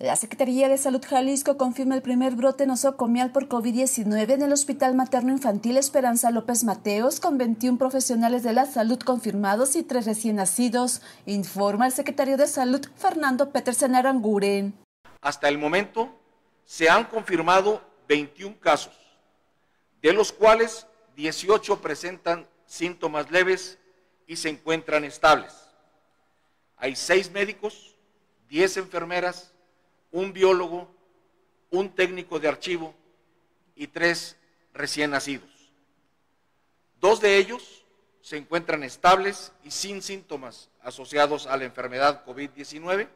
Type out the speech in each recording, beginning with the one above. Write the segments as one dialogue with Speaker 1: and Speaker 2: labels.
Speaker 1: La Secretaría de Salud Jalisco confirma el primer brote nosocomial por COVID-19 en el Hospital Materno Infantil Esperanza López Mateos, con 21 profesionales de la salud confirmados y tres recién nacidos, informa el secretario de Salud Fernando Petersen Aranguren.
Speaker 2: Hasta el momento se han confirmado 21 casos, de los cuales 18 presentan síntomas leves y se encuentran estables. Hay seis médicos, 10 enfermeras, un biólogo, un técnico de archivo y tres recién nacidos. Dos de ellos se encuentran estables y sin síntomas asociados a la enfermedad COVID-19.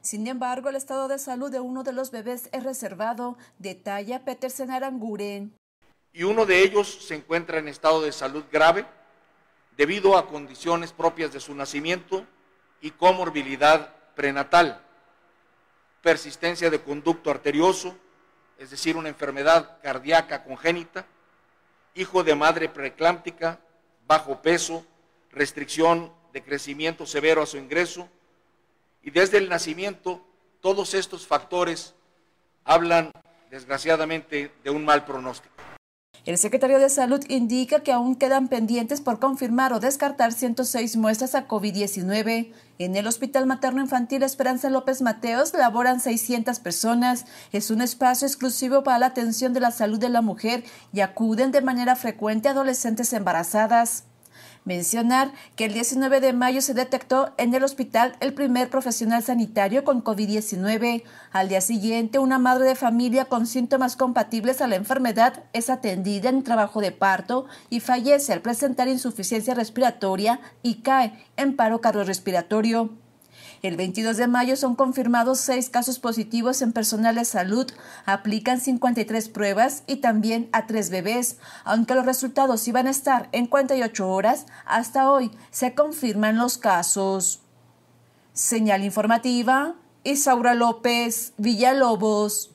Speaker 1: Sin embargo, el estado de salud de uno de los bebés es reservado, detalla Petersen Aranguren.
Speaker 2: Y uno de ellos se encuentra en estado de salud grave debido a condiciones propias de su nacimiento y comorbilidad prenatal persistencia de conducto arterioso, es decir, una enfermedad cardíaca congénita, hijo de madre preeclámptica, bajo peso, restricción de crecimiento severo a su ingreso, y desde el nacimiento todos estos factores hablan desgraciadamente de un mal pronóstico.
Speaker 1: El secretario de Salud indica que aún quedan pendientes por confirmar o descartar 106 muestras a COVID-19. En el Hospital Materno Infantil Esperanza López Mateos laboran 600 personas. Es un espacio exclusivo para la atención de la salud de la mujer y acuden de manera frecuente adolescentes embarazadas. Mencionar que el 19 de mayo se detectó en el hospital el primer profesional sanitario con COVID-19. Al día siguiente, una madre de familia con síntomas compatibles a la enfermedad es atendida en trabajo de parto y fallece al presentar insuficiencia respiratoria y cae en paro cardiorrespiratorio. El 22 de mayo son confirmados seis casos positivos en personal de salud. Aplican 53 pruebas y también a tres bebés. Aunque los resultados iban a estar en 48 horas, hasta hoy se confirman los casos. Señal informativa, Isaura López, Villalobos.